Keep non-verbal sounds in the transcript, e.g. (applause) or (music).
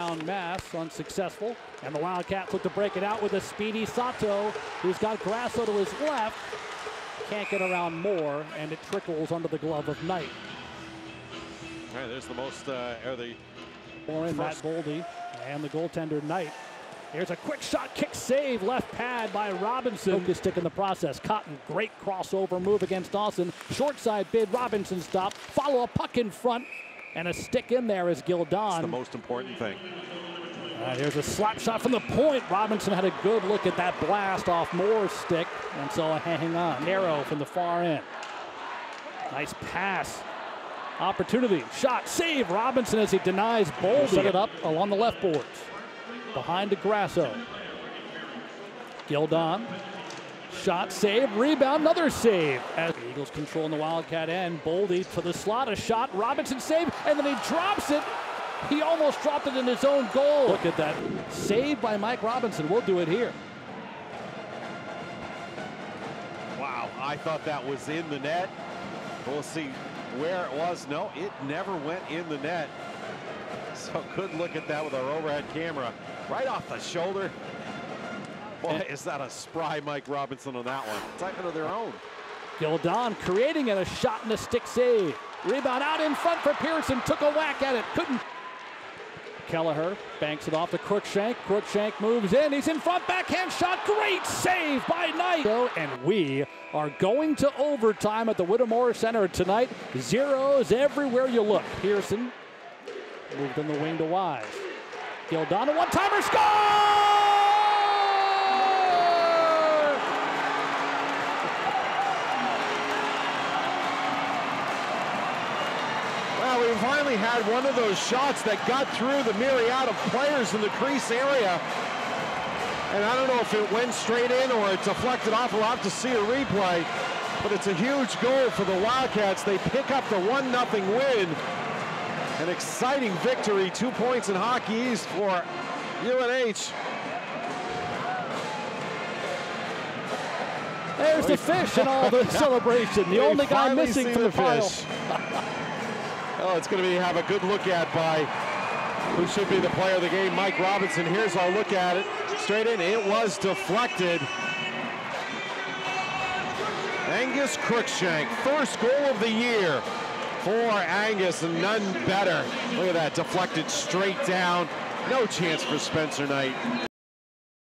Down Mass unsuccessful, and the Wildcats look to break it out with a speedy Sato, who's got Grasso to his left. Can't get around more, and it trickles under the glove of Knight. All right, there's the most, uh, or the More in Matt First- Boldy and the goaltender Knight. Here's a quick shot, kick save, left pad by Robinson. Focus stick in the process. Cotton, great crossover move against Dawson. Short side bid, Robinson stop. Follow a puck in front, and a stick in there is Gildon. the most important thing. Right, here's a slap shot from the point. Robinson had a good look at that blast off Moore's stick, and saw a hang on. Narrow from the far end. Nice pass. Opportunity. Shot. Save. Robinson as he denies Boldy. Set it up along the left boards. Behind DeGrasso. Gildon. Shot, save, rebound, another save. As the Eagles control in the Wildcat end. Boldy to the slot, a shot, Robinson save, and then he drops it. He almost dropped it in his own goal. Look at that. Saved by Mike Robinson. We'll do it here. Wow, I thought that was in the net. We'll see where it was. No, it never went in the net. So good look at that with our overhead camera. Right off the shoulder. Boy, is that a spry Mike Robinson on that one. Typing of their own. Gildon creating it, a shot and a stick save. Rebound out in front for Pierson. Took a whack at it. Couldn't. Kelleher banks it off to Crookshank. Crookshank moves in. He's in front. Backhand shot. Great save by Knight. And we are going to overtime at the Whittemore Center tonight. Zeros everywhere you look. Pierson moved in the wing to Wise. Gildon, a one-timer score! Finally had one of those shots that got through the myriad of players in the crease area. And I don't know if it went straight in or it deflected off. We'll have to see a replay. But it's a huge goal for the Wildcats. They pick up the 1 0 win. An exciting victory. Two points in Hockey East for UNH. There's the fish and all the (laughs) celebration. The We only guy missing from the, the fish. (laughs) Oh, it's going to be have a good look at by who should be the player of the game, Mike Robinson. Here's our look at it. Straight in, it was deflected. Angus Crookshank, first goal of the year for Angus, and none better. Look at that, deflected straight down. No chance for Spencer Knight.